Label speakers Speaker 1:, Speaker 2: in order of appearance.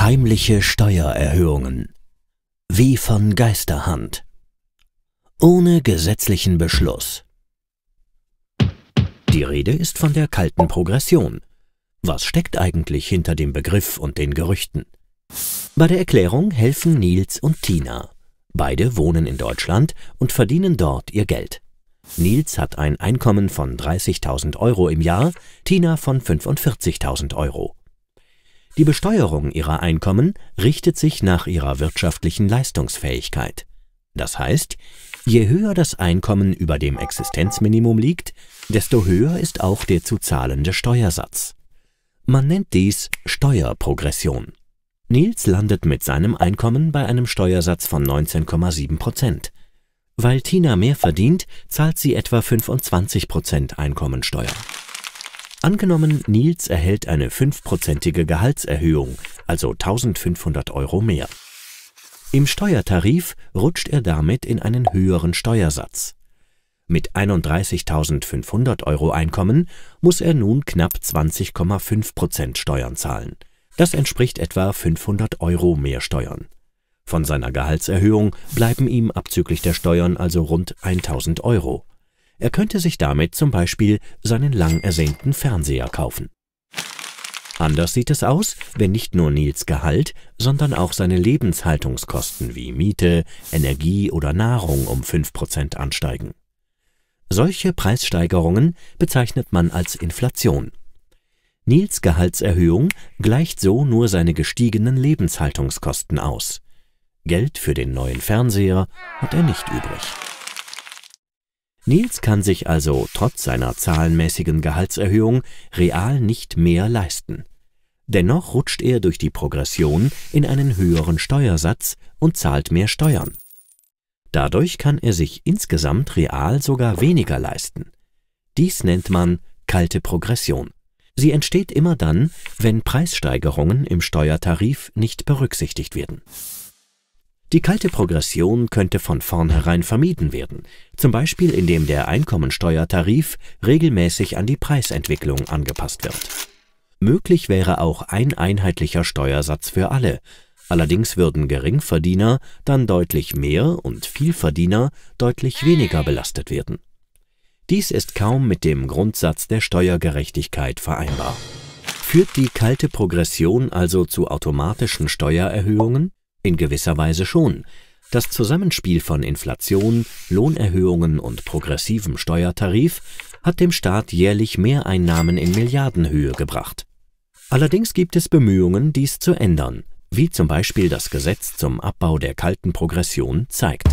Speaker 1: Heimliche Steuererhöhungen. Wie von Geisterhand. Ohne gesetzlichen Beschluss. Die Rede ist von der kalten Progression. Was steckt eigentlich hinter dem Begriff und den Gerüchten? Bei der Erklärung helfen Nils und Tina. Beide wohnen in Deutschland und verdienen dort ihr Geld. Nils hat ein Einkommen von 30.000 Euro im Jahr, Tina von 45.000 Euro. Die Besteuerung ihrer Einkommen richtet sich nach ihrer wirtschaftlichen Leistungsfähigkeit. Das heißt, je höher das Einkommen über dem Existenzminimum liegt, desto höher ist auch der zu zahlende Steuersatz. Man nennt dies Steuerprogression. Nils landet mit seinem Einkommen bei einem Steuersatz von 19,7 Prozent. Weil Tina mehr verdient, zahlt sie etwa 25 Prozent Einkommensteuer. Angenommen, Nils erhält eine fünfprozentige Gehaltserhöhung, also 1500 Euro mehr. Im Steuertarif rutscht er damit in einen höheren Steuersatz. Mit 31.500 Euro Einkommen muss er nun knapp 20,5 Prozent Steuern zahlen. Das entspricht etwa 500 Euro mehr Steuern. Von seiner Gehaltserhöhung bleiben ihm abzüglich der Steuern also rund 1000 Euro. Er könnte sich damit zum Beispiel seinen lang ersehnten Fernseher kaufen. Anders sieht es aus, wenn nicht nur Nils Gehalt, sondern auch seine Lebenshaltungskosten wie Miete, Energie oder Nahrung um 5% ansteigen. Solche Preissteigerungen bezeichnet man als Inflation. Nils Gehaltserhöhung gleicht so nur seine gestiegenen Lebenshaltungskosten aus. Geld für den neuen Fernseher hat er nicht übrig. Nils kann sich also trotz seiner zahlenmäßigen Gehaltserhöhung real nicht mehr leisten. Dennoch rutscht er durch die Progression in einen höheren Steuersatz und zahlt mehr Steuern. Dadurch kann er sich insgesamt real sogar weniger leisten. Dies nennt man kalte Progression. Sie entsteht immer dann, wenn Preissteigerungen im Steuertarif nicht berücksichtigt werden. Die kalte Progression könnte von vornherein vermieden werden, zum Beispiel indem der Einkommensteuertarif regelmäßig an die Preisentwicklung angepasst wird. Möglich wäre auch ein einheitlicher Steuersatz für alle, allerdings würden Geringverdiener dann deutlich mehr und Vielverdiener deutlich weniger belastet werden. Dies ist kaum mit dem Grundsatz der Steuergerechtigkeit vereinbar. Führt die kalte Progression also zu automatischen Steuererhöhungen? In gewisser Weise schon. Das Zusammenspiel von Inflation, Lohnerhöhungen und progressivem Steuertarif hat dem Staat jährlich Mehreinnahmen in Milliardenhöhe gebracht. Allerdings gibt es Bemühungen, dies zu ändern, wie zum Beispiel das Gesetz zum Abbau der kalten Progression zeigt